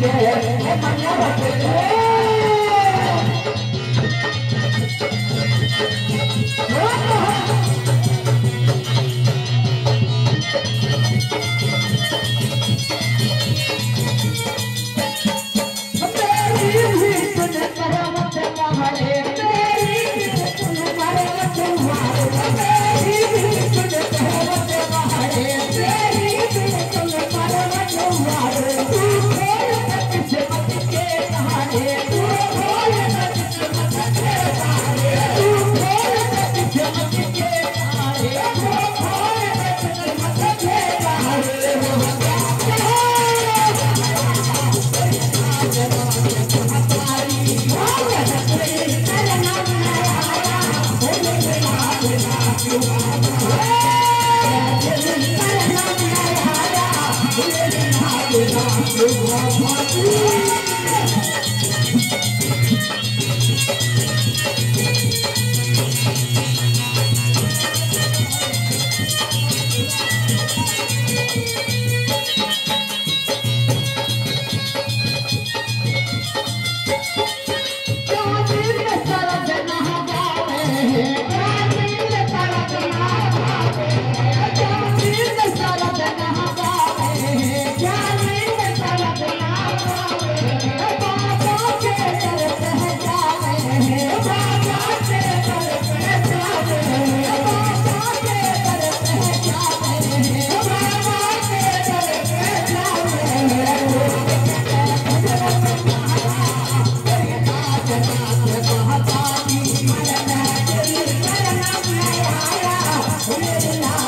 Yeah. I'm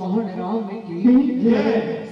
Mohan Ram की जय